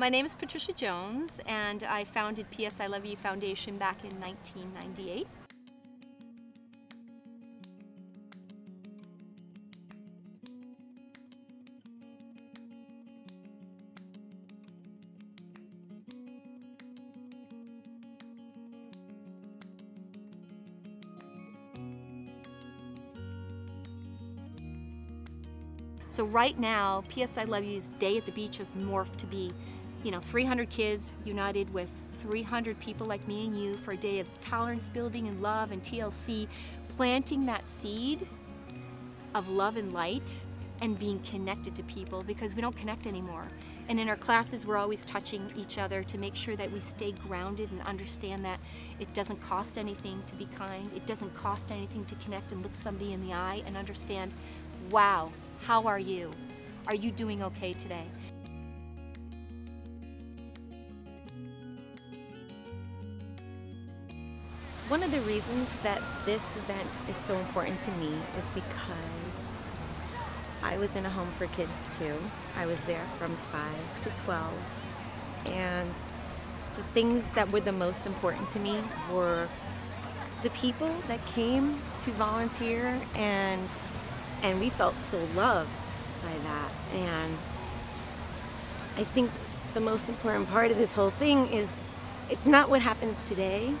My name is Patricia Jones, and I founded PS I Love You Foundation back in 1998. So right now, PS I Love You's Day at the Beach has morphed to be, you know, 300 kids united with 300 people like me and you for a day of tolerance building and love and TLC, planting that seed of love and light and being connected to people because we don't connect anymore. And in our classes, we're always touching each other to make sure that we stay grounded and understand that it doesn't cost anything to be kind. It doesn't cost anything to connect and look somebody in the eye and understand, wow, how are you? Are you doing okay today? One of the reasons that this event is so important to me is because I was in a home for kids too. I was there from 5 to 12 and the things that were the most important to me were the people that came to volunteer and and we felt so loved by that and I think the most important part of this whole thing is it's not what happens today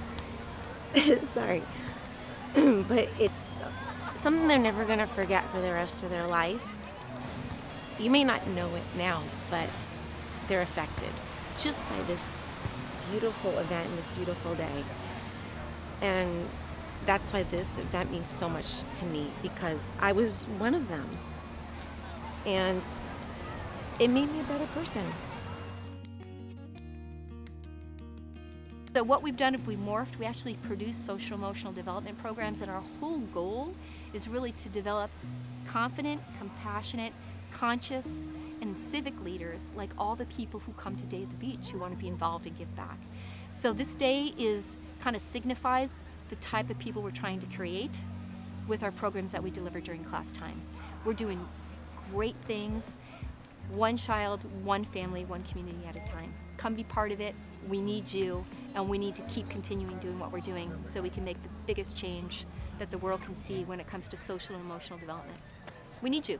sorry but it's something they're never going to forget for the rest of their life you may not know it now but they're affected just by this beautiful event and this beautiful day and that's why this event means so much to me because I was one of them. And it made me a better person. So what we've done if we morphed, we actually produce social emotional development programs and our whole goal is really to develop confident, compassionate, conscious, and civic leaders like all the people who come to Day at the Beach who want to be involved and give back. So this day is kind of signifies the type of people we're trying to create with our programs that we deliver during class time. We're doing great things, one child, one family, one community at a time. Come be part of it. We need you, and we need to keep continuing doing what we're doing so we can make the biggest change that the world can see when it comes to social and emotional development. We need you.